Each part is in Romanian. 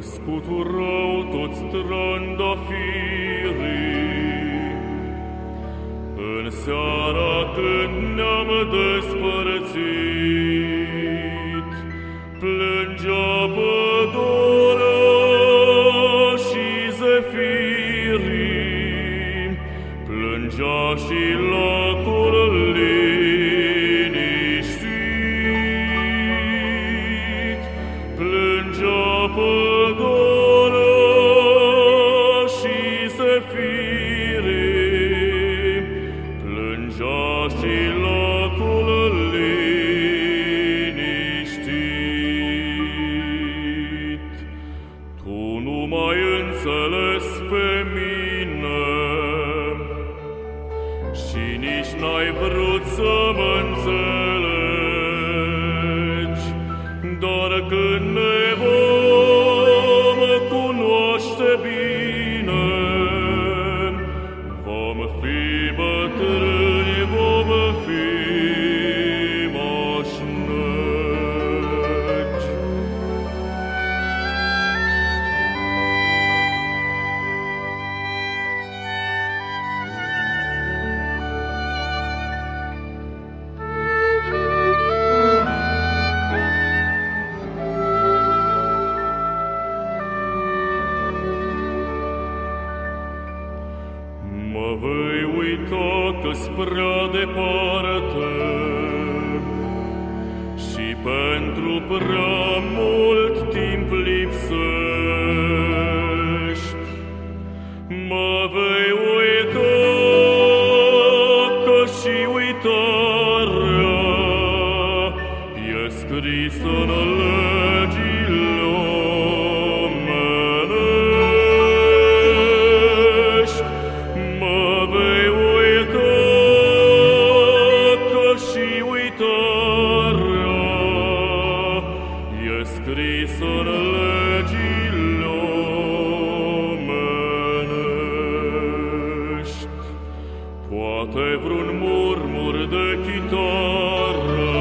scuturau toți trandafirii. În seara când ne-am despărțit, plângea pădura și zefirii, plângea și lacul liniștit, plângea pădura și zefirii, plângea și lacul liniștit. Tu nu mai înțeles pe mine și nici n-ai vrut să mă înțelegi, dar când vei uita că-s prea departe Și pentru prea mult scrissor legii omenești. Poate vreun murmur de chitară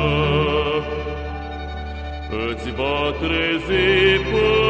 îți va trezi până